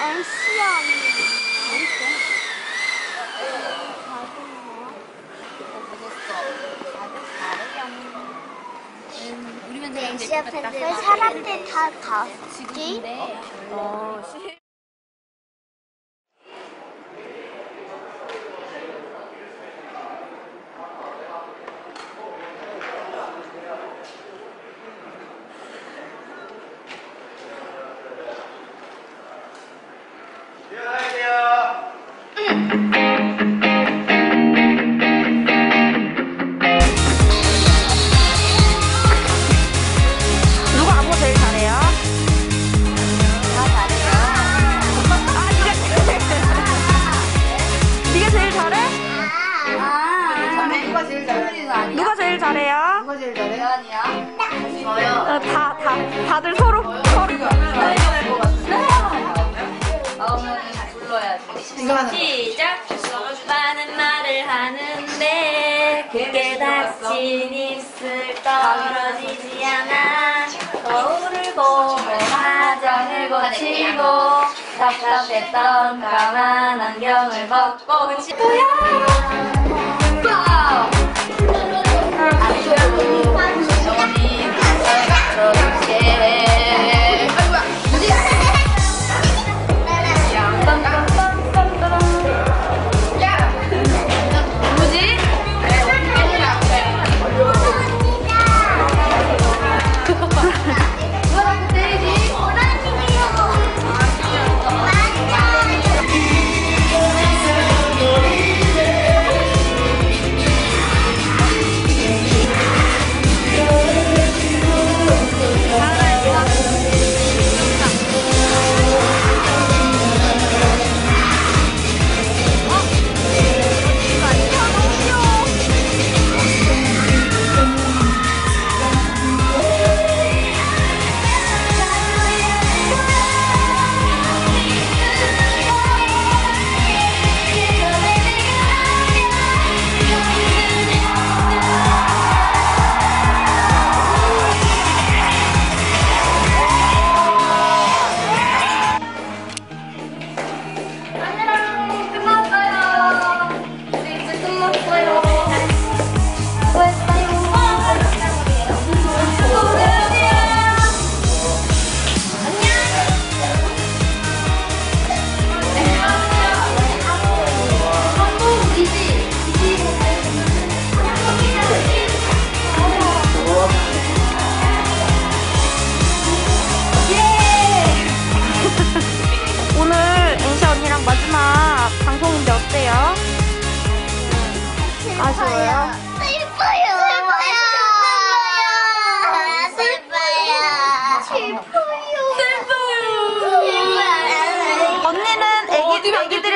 NC야. 우리만 NC야 팬들 사람들 다 가지? 어, 저요. 어, 다, 다, 다들 서로, 서로. 나오면 불러야지. 시작! 많은 말을 하는데, 그게 닥친 입술 떨어지지 않아. 거울을 보고 화장을 고치고, 답답했던 까만 안경을 벗고, 그치? 오늘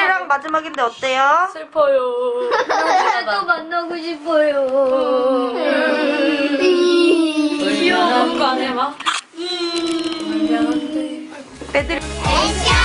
애기들이랑 마지막인데 어때요? 슬퍼요. 또 만나고 싶어요. 귀여운 거 안 해봐. 애쉬